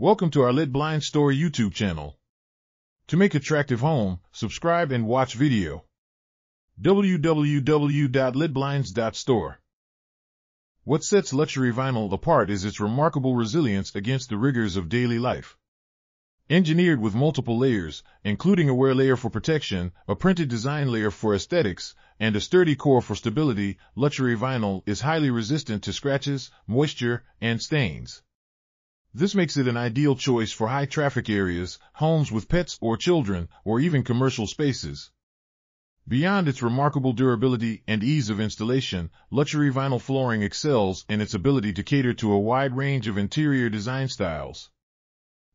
Welcome to our Lit Blind Store YouTube channel. To make attractive home, subscribe and watch video. www.litblinds.store What sets luxury vinyl apart is its remarkable resilience against the rigors of daily life. Engineered with multiple layers, including a wear layer for protection, a printed design layer for aesthetics, and a sturdy core for stability, luxury vinyl is highly resistant to scratches, moisture, and stains. This makes it an ideal choice for high traffic areas, homes with pets or children, or even commercial spaces. Beyond its remarkable durability and ease of installation, luxury vinyl flooring excels in its ability to cater to a wide range of interior design styles.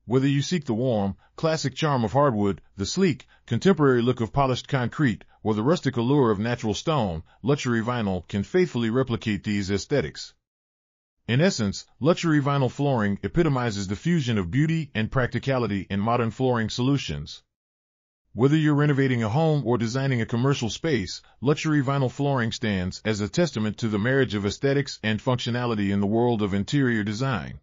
Whether you seek the warm, classic charm of hardwood, the sleek, contemporary look of polished concrete, or the rustic allure of natural stone, luxury vinyl can faithfully replicate these aesthetics. In essence, luxury vinyl flooring epitomizes the fusion of beauty and practicality in modern flooring solutions. Whether you're renovating a home or designing a commercial space, luxury vinyl flooring stands as a testament to the marriage of aesthetics and functionality in the world of interior design.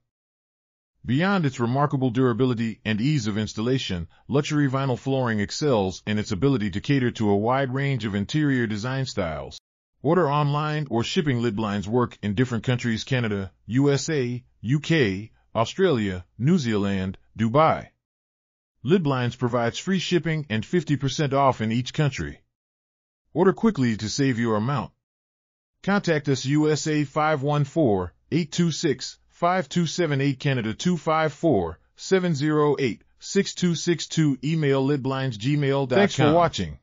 Beyond its remarkable durability and ease of installation, luxury vinyl flooring excels in its ability to cater to a wide range of interior design styles. Order online or shipping Lit Blinds work in different countries Canada, USA, UK, Australia, New Zealand, Dubai. Lit Blinds provides free shipping and 50% off in each country. Order quickly to save your amount. Contact us USA 514 826 5278 Canada 254 708 6262 email litblindsgmail.com. Thanks for watching.